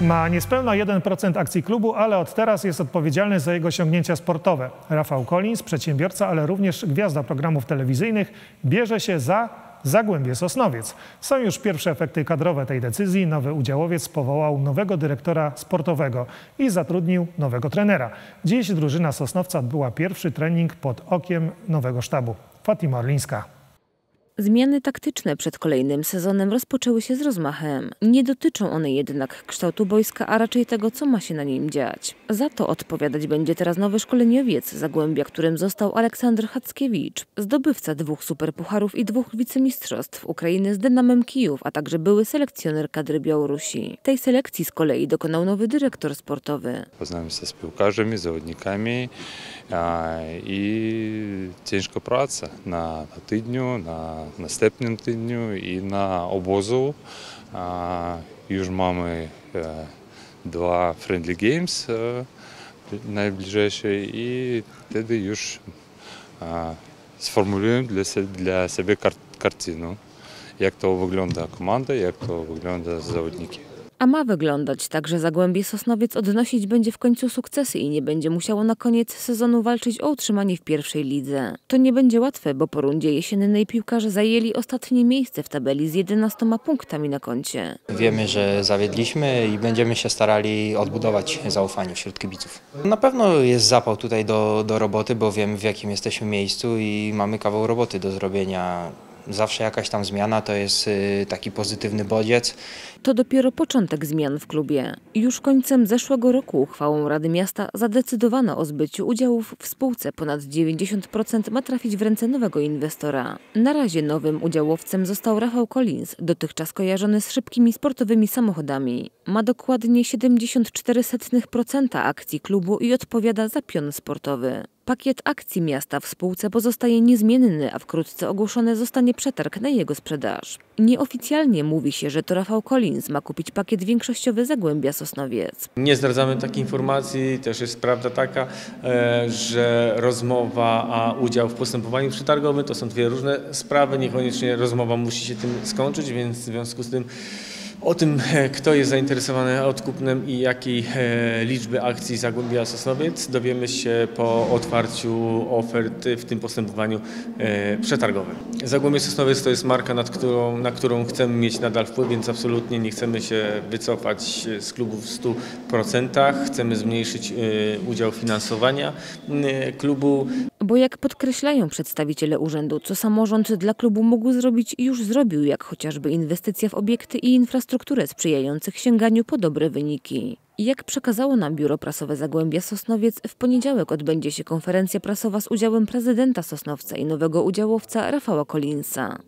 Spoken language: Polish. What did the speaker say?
Ma niespełna 1% akcji klubu, ale od teraz jest odpowiedzialny za jego osiągnięcia sportowe. Rafał Collins, przedsiębiorca, ale również gwiazda programów telewizyjnych, bierze się za Zagłębie Sosnowiec. Są już pierwsze efekty kadrowe tej decyzji. Nowy udziałowiec powołał nowego dyrektora sportowego i zatrudnił nowego trenera. Dziś drużyna Sosnowca odbyła pierwszy trening pod okiem nowego sztabu. Fatima Orlińska. Zmiany taktyczne przed kolejnym sezonem rozpoczęły się z rozmachem. Nie dotyczą one jednak kształtu boiska, a raczej tego, co ma się na nim dziać. Za to odpowiadać będzie teraz nowy szkoleniowiec Zagłębia, którym został Aleksander Hackiewicz, zdobywca dwóch superpucharów i dwóch wicemistrzostw Ukrainy z Dynamem Kijów, a także były selekcjoner kadry Białorusi. Tej selekcji z kolei dokonał nowy dyrektor sportowy. Poznałem się z piłkarzami, zawodnikami i ciężka praca na, na tydniu, na następnym tygodniu i na obozu. Już mamy dwa friendly games najbliższe i wtedy już sformuluję dla siebie, dla siebie kartynę, jak to wygląda komanda, jak to wygląda zawodniki. A ma wyglądać tak, że Zagłębie Sosnowiec odnosić będzie w końcu sukcesy i nie będzie musiało na koniec sezonu walczyć o utrzymanie w pierwszej lidze. To nie będzie łatwe, bo po rundzie jesiennej piłkarze zajęli ostatnie miejsce w tabeli z 11 punktami na koncie. Wiemy, że zawiedliśmy i będziemy się starali odbudować zaufanie wśród kibiców. Na pewno jest zapał tutaj do, do roboty, bo wiemy w jakim jesteśmy miejscu i mamy kawał roboty do zrobienia. Zawsze jakaś tam zmiana to jest y, taki pozytywny bodziec. To dopiero początek zmian w klubie. Już końcem zeszłego roku uchwałą Rady Miasta zadecydowano o zbyciu udziałów w spółce. Ponad 90% ma trafić w ręce nowego inwestora. Na razie nowym udziałowcem został Rafał Collins, dotychczas kojarzony z szybkimi sportowymi samochodami. Ma dokładnie 74% akcji klubu i odpowiada za pion sportowy. Pakiet akcji miasta w spółce pozostaje niezmienny, a wkrótce ogłoszony zostanie przetarg na jego sprzedaż. Nieoficjalnie mówi się, że to Rafał Collins ma kupić pakiet większościowy Zagłębia Sosnowiec. Nie zdradzamy takiej informacji, też jest prawda taka, e, że rozmowa a udział w postępowaniu przetargowym to są dwie różne sprawy, niekoniecznie rozmowa musi się tym skończyć, więc w związku z tym o tym, e, kto jest zainteresowany odkupnem i jakiej e, liczby akcji Zagłębia Sosnowiec dowiemy się po otwarciu ofert w tym postępowaniu e, przetargowym. Zagłębie Sosnowiec to jest marka, nad którą, na którą chcemy mieć nadal wpływ, więc absolutnie nie chcemy się wycofać z klubu w 100%. Chcemy zmniejszyć udział finansowania klubu. Bo jak podkreślają przedstawiciele urzędu, co samorząd dla klubu mógł zrobić już zrobił, jak chociażby inwestycja w obiekty i infrastrukturę sprzyjających sięganiu po dobre wyniki. Jak przekazało nam biuro prasowe Zagłębia Sosnowiec, w poniedziałek odbędzie się konferencja prasowa z udziałem prezydenta Sosnowca i nowego udziałowca Rafała Kolinsa.